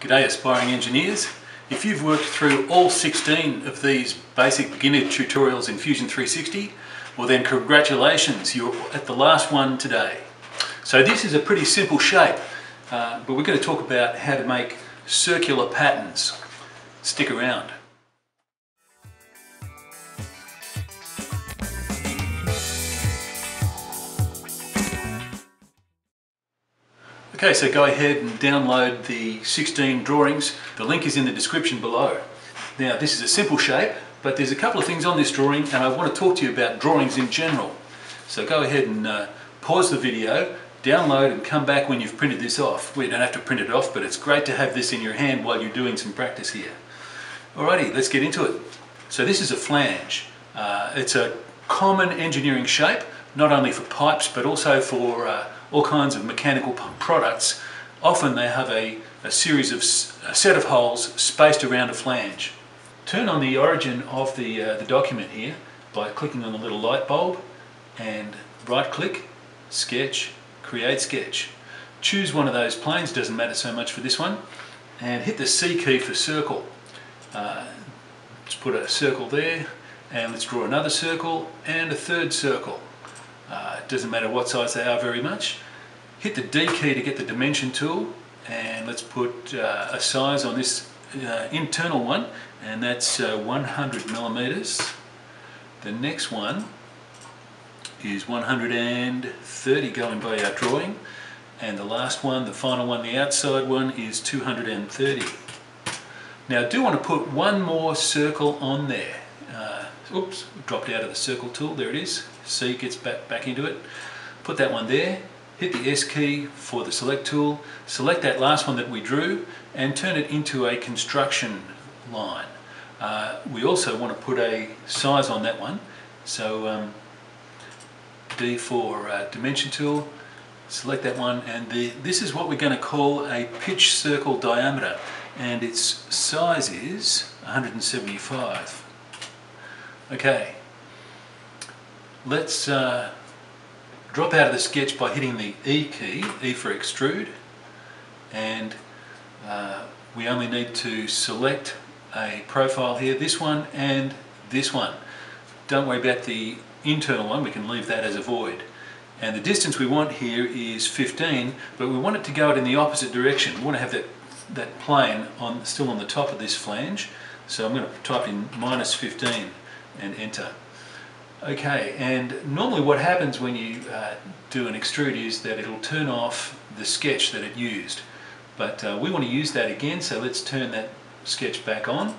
G'day aspiring engineers. If you've worked through all 16 of these basic beginner tutorials in Fusion 360, well then congratulations, you're at the last one today. So this is a pretty simple shape, uh, but we're going to talk about how to make circular patterns. Stick around. Okay, so go ahead and download the 16 drawings. The link is in the description below. Now, this is a simple shape, but there's a couple of things on this drawing, and I want to talk to you about drawings in general. So go ahead and uh, pause the video, download, and come back when you've printed this off. We don't have to print it off, but it's great to have this in your hand while you're doing some practice here. Alrighty, let's get into it. So this is a flange. Uh, it's a common engineering shape, not only for pipes, but also for uh, all kinds of mechanical products, often they have a, a series of a set of holes spaced around a flange. Turn on the origin of the, uh, the document here by clicking on the little light bulb and right click, sketch, create sketch. Choose one of those planes, doesn't matter so much for this one, and hit the C key for circle. Uh, let's put a circle there and let's draw another circle and a third circle. Uh, it doesn't matter what size they are very much. Hit the D key to get the dimension tool and let's put uh, a size on this uh, internal one and that's uh, 100 millimeters. The next one is 130 going by our drawing and the last one, the final one, the outside one is 230. Now I do want to put one more circle on there. Oops, dropped out of the circle tool, there it is. C gets back, back into it. Put that one there, hit the S key for the select tool, select that last one that we drew and turn it into a construction line. Uh, we also want to put a size on that one. So um, D for uh, dimension tool, select that one and the, this is what we're going to call a pitch circle diameter and its size is 175. Okay, let's uh, drop out of the sketch by hitting the E key, E for extrude, and uh, we only need to select a profile here, this one and this one. Don't worry about the internal one, we can leave that as a void. And the distance we want here is 15, but we want it to go out in the opposite direction. We want to have that, that plane on, still on the top of this flange. So I'm going to type in minus 15 and enter. Okay, and normally what happens when you uh, do an extrude is that it'll turn off the sketch that it used. But uh, we want to use that again, so let's turn that sketch back on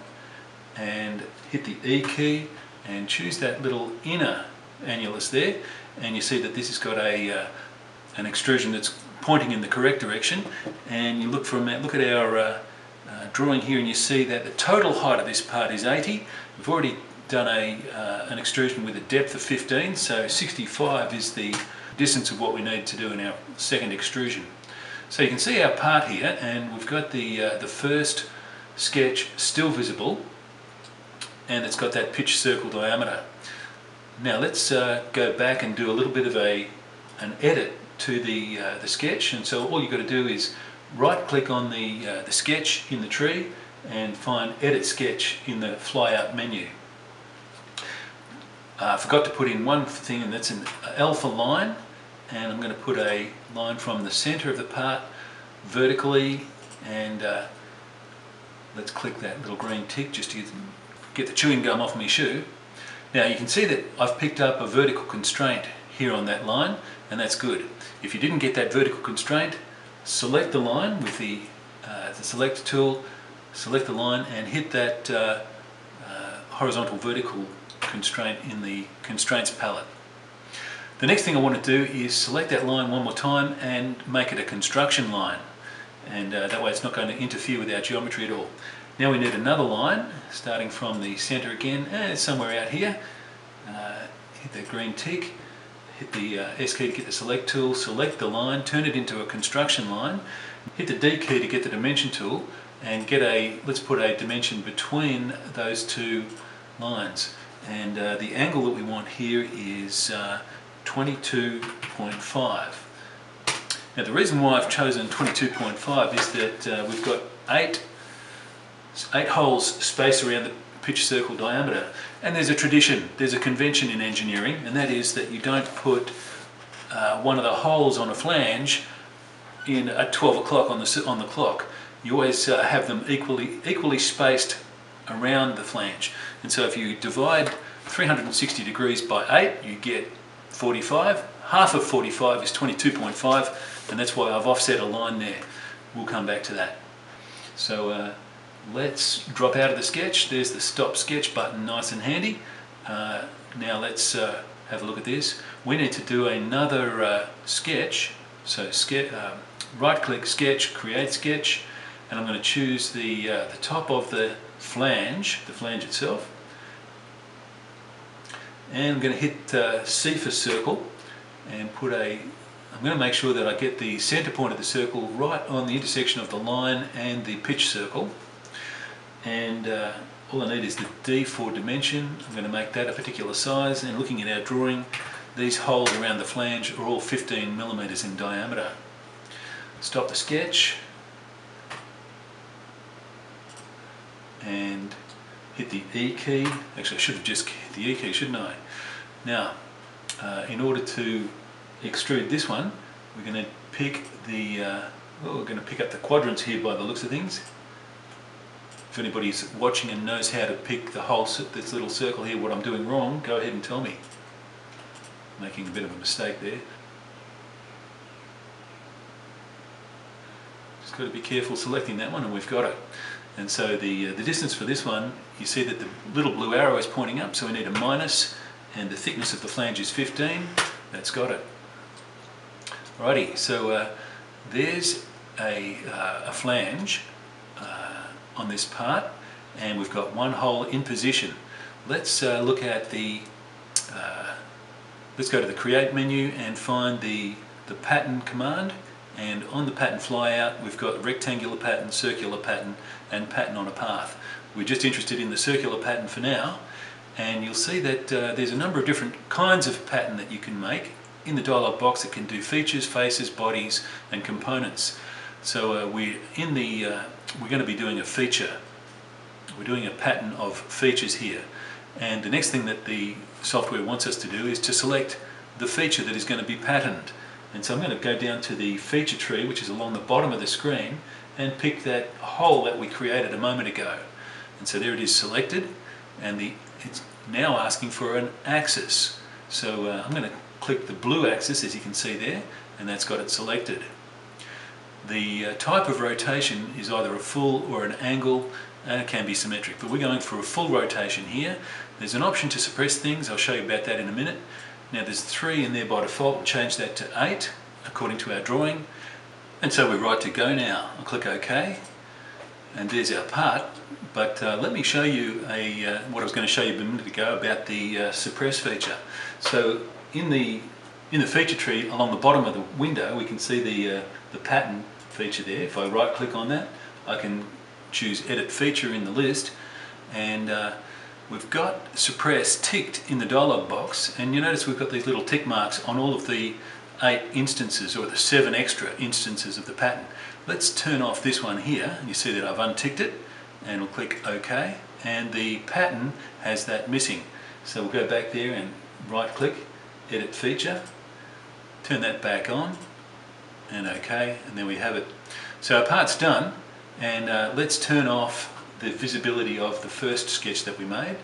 and hit the E key and choose that little inner annulus there and you see that this has got a uh, an extrusion that's pointing in the correct direction and you look from look at our uh, uh, drawing here and you see that the total height of this part is 80 we've already done a, uh, an extrusion with a depth of 15, so 65 is the distance of what we need to do in our second extrusion. So you can see our part here, and we've got the, uh, the first sketch still visible, and it's got that pitch circle diameter. Now let's uh, go back and do a little bit of a an edit to the, uh, the sketch, and so all you've got to do is right click on the, uh, the sketch in the tree and find edit sketch in the flyout menu. I uh, forgot to put in one thing and that's an alpha line and I'm going to put a line from the center of the part vertically and uh, let's click that little green tick just to get the chewing gum off my shoe. Now you can see that I've picked up a vertical constraint here on that line and that's good. If you didn't get that vertical constraint, select the line with the, uh, the select tool, select the line and hit that uh, uh horizontal vertical constraint in the constraints palette. The next thing I want to do is select that line one more time and make it a construction line and uh, that way it's not going to interfere with our geometry at all. Now we need another line starting from the center again and somewhere out here. Uh, hit the green tick, hit the uh, S key to get the select tool, select the line, turn it into a construction line, hit the D key to get the dimension tool and get a, let's put a dimension between those two lines and uh, the angle that we want here is uh, 22.5. Now the reason why I've chosen 22.5 is that uh, we've got eight, eight holes spaced around the pitch circle diameter and there's a tradition, there's a convention in engineering and that is that you don't put uh, one of the holes on a flange in at 12 o'clock on the, on the clock. You always uh, have them equally, equally spaced around the flange and so if you divide 360 degrees by 8 you get 45. Half of 45 is 22.5 and that's why I've offset a line there. We'll come back to that. So uh, let's drop out of the sketch. There's the stop sketch button nice and handy. Uh, now let's uh, have a look at this. We need to do another uh, sketch. So ske uh, right click sketch, create sketch and I'm going to choose the, uh, the top of the flange, the flange itself. And I'm going to hit uh, C for circle and put a I'm going to make sure that I get the center point of the circle right on the intersection of the line and the pitch circle. And uh, all I need is the D4 dimension. I'm going to make that a particular size. And looking at our drawing these holes around the flange are all 15 millimeters in diameter. Stop the sketch and hit the E key. Actually, I should have just hit the E key, shouldn't I? Now, uh, in order to extrude this one, we're going to pick the, uh, well, we're going to pick up the quadrants here by the looks of things. If anybody's watching and knows how to pick the whole, this little circle here, what I'm doing wrong, go ahead and tell me. Making a bit of a mistake there. Just got to be careful selecting that one and we've got it. And so the, uh, the distance for this one, you see that the little blue arrow is pointing up, so we need a minus, and the thickness of the flange is 15. That's got it. Alrighty, so uh, there's a, uh, a flange uh, on this part, and we've got one hole in position. Let's uh, look at the, uh, let's go to the create menu and find the, the pattern command and on the pattern flyout we've got rectangular pattern, circular pattern and pattern on a path. We're just interested in the circular pattern for now and you'll see that uh, there's a number of different kinds of pattern that you can make in the dialog box that can do features, faces, bodies and components. So uh, we're in the uh, we're going to be doing a feature. We're doing a pattern of features here and the next thing that the software wants us to do is to select the feature that is going to be patterned. And so I'm going to go down to the feature tree, which is along the bottom of the screen, and pick that hole that we created a moment ago. And so there it is selected, and the, it's now asking for an axis. So uh, I'm going to click the blue axis, as you can see there, and that's got it selected. The uh, type of rotation is either a full or an angle, and it can be symmetric, but we're going for a full rotation here. There's an option to suppress things, I'll show you about that in a minute. Now there's three in there by default, we'll change that to eight according to our drawing. And so we're right to go now. I'll click OK and there's our part. But uh, let me show you a, uh, what I was going to show you a minute ago about the uh, suppress feature. So in the in the feature tree along the bottom of the window we can see the, uh, the pattern feature there. If I right click on that I can choose edit feature in the list and uh, We've got suppress ticked in the dialog box and you notice we've got these little tick marks on all of the eight instances or the seven extra instances of the pattern. Let's turn off this one here and you see that I've unticked it and we'll click OK and the pattern has that missing. So we'll go back there and right click, edit feature, turn that back on and OK and there we have it. So our part's done and uh, let's turn off the visibility of the first sketch that we made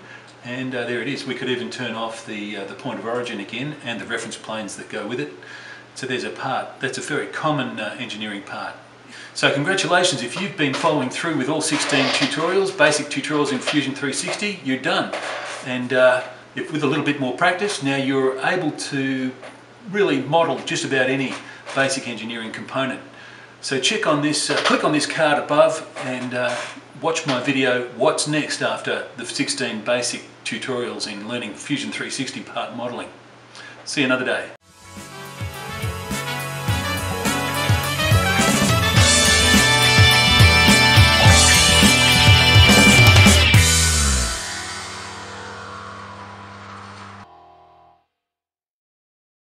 and uh, there it is. We could even turn off the, uh, the point of origin again and the reference planes that go with it. So there's a part, that's a very common uh, engineering part. So congratulations, if you've been following through with all 16 tutorials, basic tutorials in Fusion 360, you're done. And uh, if, with a little bit more practice, now you're able to really model just about any basic engineering component. So check on this, uh, click on this card above and uh, watch my video what's next after the 16 basic tutorials in learning Fusion 360 part modeling. See you another day.